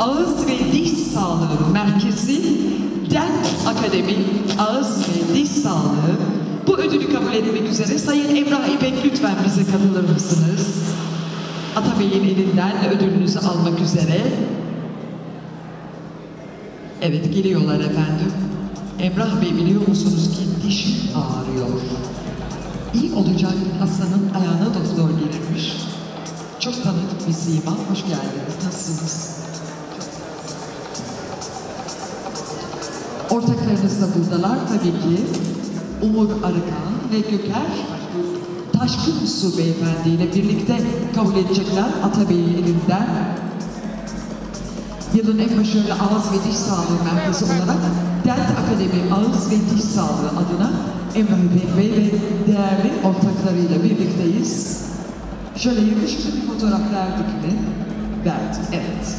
Ağız ve Diş Sağlığı Merkezi Dent Akademi Ağız ve Diş Sağlığı bu ödülü kabul etmek üzere Sayın Emrah İpek lütfen bize katılır mısınız? Atabey'in elinden ödülünüzü almak üzere. Evet geliyorlar efendim. Emrah Bey biliyor musunuz ki dişim ağrıyor. İyi olacak hastanın ayağına doktor gelirmiş. Çok tanıdık bir sima. Hoş geldiniz. Nasılsınız? Buradalar tabii ki. Umur Arıkan ve Göker Taşkın Su Beyefendi ile birlikte kabul edecekler Atabey'in elinden. Yılın en başarılı ağız ve diş sağlığı merkezi olarak Dent Akademi Ağız ve Diş Sağlığı adına İpek Bey ve değerli ortaklarıyla birlikteyiz. Şöyle yakışıklı bir fotoğraf verdik mi? Verdik, evet.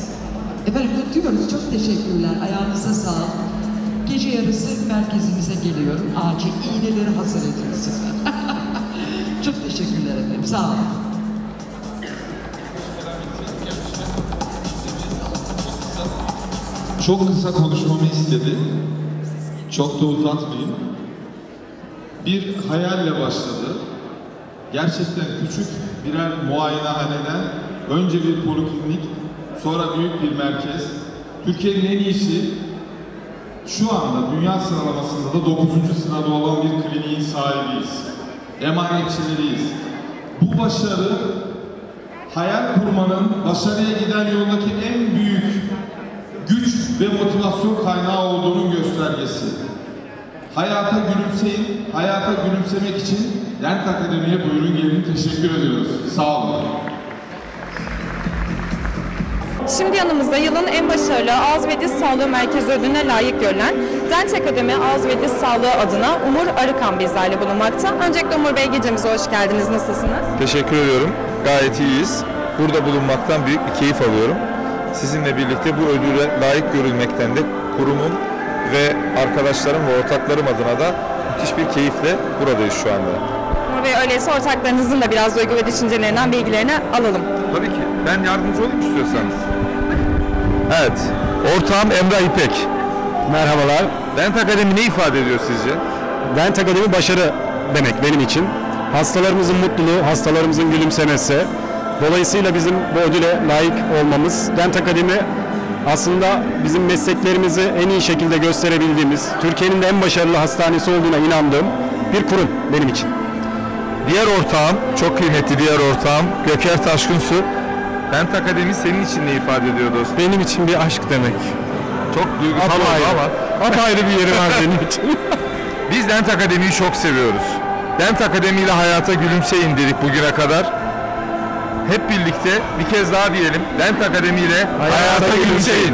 Efendim kutluyoruz, çok teşekkürler. Ayağınıza sağlık. Gece yarısı merkezimize geliyorum. Acil iğneleri hazır ediniz. çok teşekkürler efendim, sağ olun. Çok kısa konuşmamı istedi. Çok da uzatmayayım. Bir hayalle başladı. Gerçekten küçük birer muayenehaneden önce bir poliklinik, sonra büyük bir merkez. Türkiye'nin en iyisi şu anda dünya sıralamasında da 9. sırada olan bir kliniğin sahibiyiz. Emanetçileriyiz. Bu başarı hayal kurmanın başarıya giden yoldaki en büyük güç ve motivasyon kaynağı olduğunun göstergesi. Hayata gülümseyin, hayata gülümsemek için Dent Akademi'ye buyurun gelin teşekkür ediyoruz. Sağ olun. Şimdi yanımızda yılın en başarılı ağız ve diş sağlığı merkezi ödülüne layık görülen Dent Akademi Ağız ve Diş Sağlığı adına Umur Arıkan bizlerle bulunmakta. Öncelikle Umur Bey gecemize hoş geldiniz. Nasılsınız? Teşekkür ediyorum. Gayet iyiyiz. Burada bulunmaktan büyük bir keyif alıyorum. Sizinle birlikte bu ödüle layık görülmekten de kurumum ve arkadaşlarım ve ortaklarım adına da müthiş bir keyifle buradayız şu anda. Umur Bey öyleyse ortaklarınızın da biraz duygu ve düşüncelerinden bilgilerini alalım. Tabii ki. Ben yardımcı olayım istiyorsanız. Evet. Ortağım Emrah İpek. Merhabalar. Dent Akademi ne ifade ediyor sizce? Dent Akademi başarı demek benim için. Hastalarımızın mutluluğu, hastalarımızın gülümsemesi. Dolayısıyla bizim bu ödüle layık olmamız. Dent Akademi aslında bizim mesleklerimizi en iyi şekilde gösterebildiğimiz, Türkiye'nin de en başarılı hastanesi olduğuna inandığım bir kurum benim için. Diğer ortağım, çok kıymetli diğer ortağım Göker Taşkınsu. Dent Akademi senin için ne ifade ediyor dostum? Benim için bir aşk demek. Çok duygusal oldu ama Apayrı bir yeri var benim için. Biz Dent Akademi'yi çok seviyoruz. Dent Akademi ile hayata gülümseyin dedik bugüne kadar. Hep birlikte bir kez daha diyelim. Dent Akademi ile hayata, Hayata gülümseyin. gülümseyin.